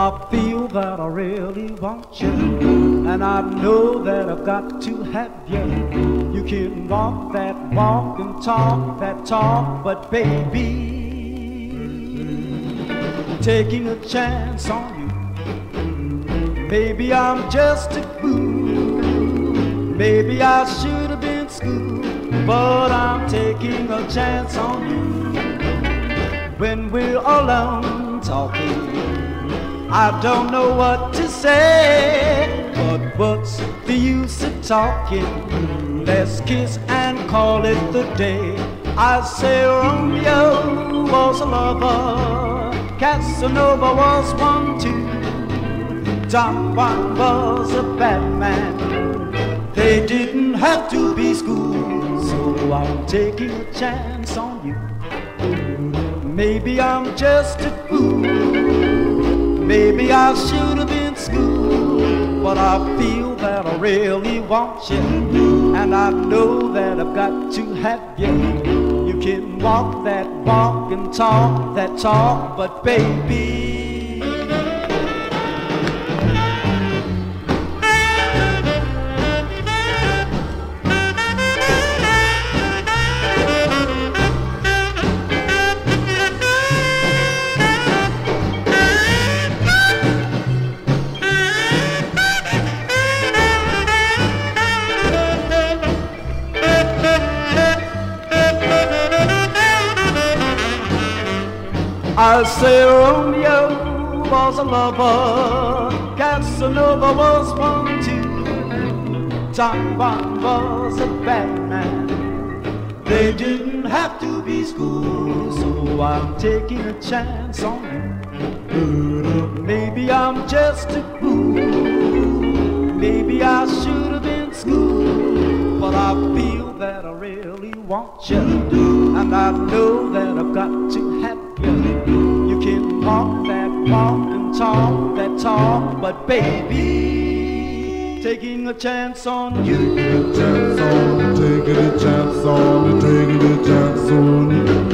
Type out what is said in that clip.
that I really want you, and I know that I've got to have you. You can walk that walk and talk that talk, but baby, taking a chance on you. Maybe I'm just a fool. Maybe I should have been school, but I'm taking a chance on you. When we're alone talking. I don't know what to say, but what's the use of talking? Let's kiss and call it the day. I say Romeo was a lover, Casanova was one too. Don Juan was a bad man. They didn't have to be schooled, so I'm taking a chance on you. Maybe I'm just a fool. Maybe I should have been school, but I feel that I really want you, and I know that I've got to have you. You can walk that walk and talk that talk, but baby. I say Romeo was a lover, Casanova was one too. Don Juan was a bad man. They didn't have to be schooled, so I'm taking a chance on you. Mm-hmm. Maybe I'm just a fool. Maybe I should have been schooled, I feel that I really want you, and I know that I've got to have you You can walk that walk and talk that talk, but baby, taking a chance on you. Taking a chance on, taking a chance on, taking a chance on you.